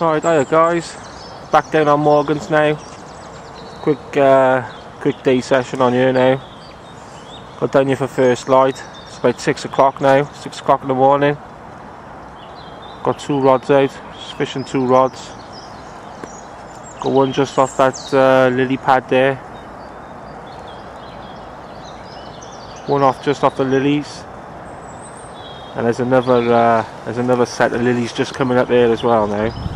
Alright, there guys. Back down on Morgan's now. Quick uh, quick day session on here now. Got down here for first light. It's about 6 o'clock now, 6 o'clock in the morning. Got two rods out, just fishing two rods. Got one just off that uh, lily pad there. One off just off the lilies. And there's another uh, there's another set of lilies just coming up there as well now.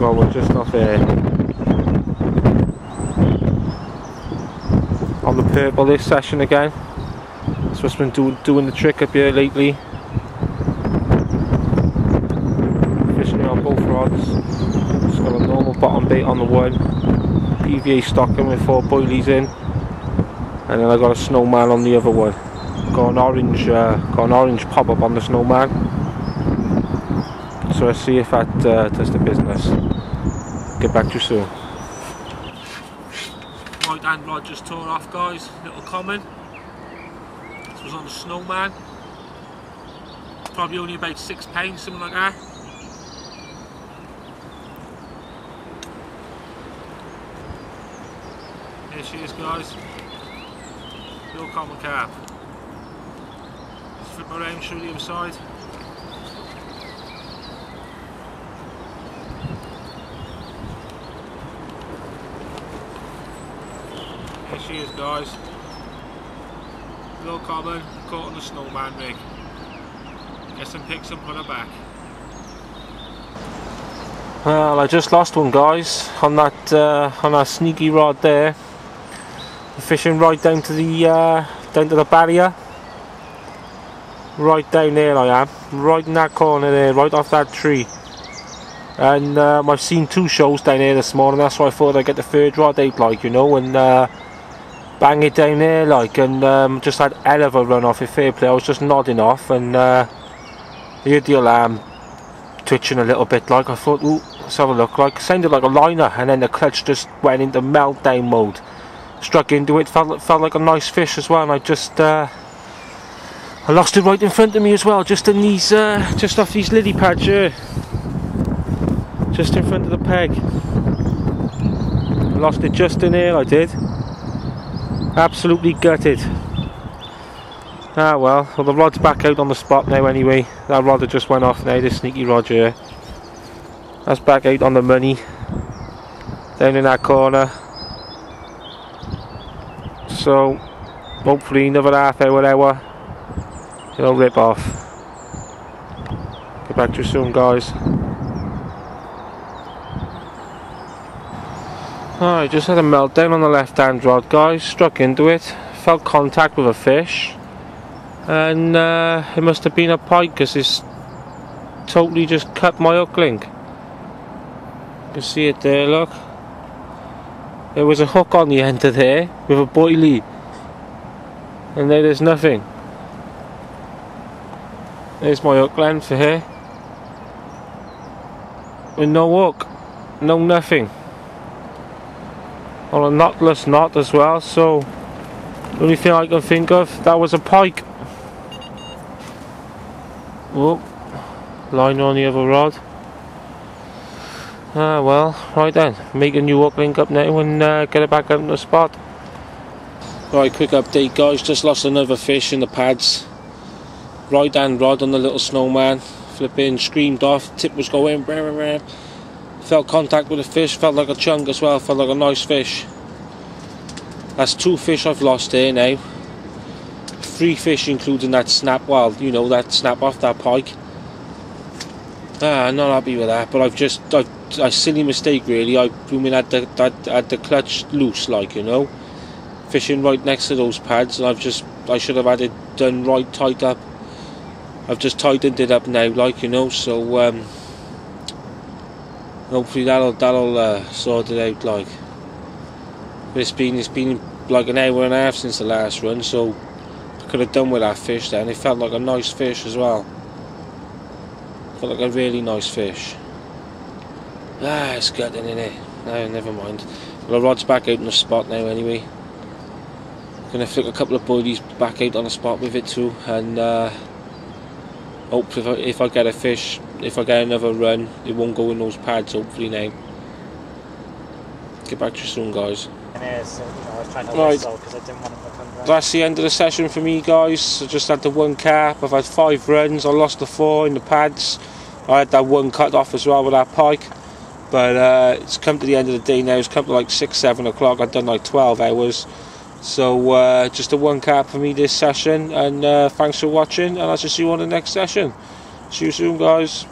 I we're just off here. On the purple this session again. That's what's been do, doing the trick up here lately. Fishing on both rods. Just got a normal bottom bait on the one. PVA stocking with four boilies in. And then I got a snowman on the other one. Got an orange uh, got an orange pop up on the snowman so let's see if that uh, does the business. Get back to you soon. Right hand rod just tore off guys, little common. This was on the snowman. Probably only about six pounds, something like that. Here she is guys. Little common. Let's flip around, show the other side. Here she is guys. Little common, caught on the snowman rig. Get some pics and put her back. Well, I just lost one guys on that uh, on that sneaky rod there. Fishing right down to the uh, down to the barrier. Right down there I am, right in that corner there, right off that tree. And um, I've seen two shows down here this morning, that's why I thought I'd get the third rod out like, you know, and uh, bang it down there like and um, just had hell of a run off it fair play. I was just nodding off and uh, heard the alarm twitching a little bit like I thought ooh let's have a look like sounded like a liner and then the clutch just went into meltdown mode. Struck into it felt, felt like a nice fish as well and I just uh, I lost it right in front of me as well just in these uh, just off these lily pads here. Just in front of the peg. I lost it just in here I did Absolutely gutted. Ah well, well the rod's back out on the spot now anyway. That rod just went off now, this sneaky rod here. That's back out on the money. Down in that corner. So, hopefully another half hour, hour, it'll rip off. Get back to you soon guys. I just had a meltdown on the left hand rod guys, struck into it, felt contact with a fish and uh, it must have been a pike because it's totally just cut my hook link. You can see it there look. There was a hook on the end of there with a boilie and there there's nothing. There's my hook length for here. With no hook, no nothing on a knotless knot as well so the only thing I can think of that was a pike. Oh line on the other rod. Ah well right then make a new hook link up now and uh, get it back up in the spot. Right quick update guys just lost another fish in the pads. Right hand rod on the little snowman flipping screamed off tip was going Felt contact with the fish, felt like a chunk as well, felt like a nice fish. That's two fish I've lost here now. Three fish including that snap, well, you know, that snap off that pike. Ah, I'm not happy with that, but I've just, I've, a silly mistake really. I, I mean, had the, had, had the clutch loose, like, you know. Fishing right next to those pads, and I've just, I should have had it done right tight up. I've just tightened it up now, like, you know, so, um, hopefully that'll that'll uh, sort it out like. It's been it's been like an hour and a half since the last run so I could have done with that fish then. It felt like a nice fish as well. Felt like a really nice fish. Ah it's gutting in it. No never mind. Well the rod's back out in the spot now anyway. Gonna flick a couple of boilies back out on the spot with it too and uh, hopefully if I, if I get a fish, if I get another run, it won't go in those pads. Hopefully now. Get back to you soon, guys. And it is, uh, you know, I was trying to Right. whistle because I didn't want him to come back. That's the end of the session for me, guys. I just had the one carp. I've had five runs. I lost the four in the pads. I had that one cut off as well with that pike. But uh, it's come to the end of the day now. It's come to like six, seven o'clock. I've done like 12 hours. So uh, just a one carp for me this session. And uh, thanks for watching. And I'll just see you on the next session. See you soon, guys.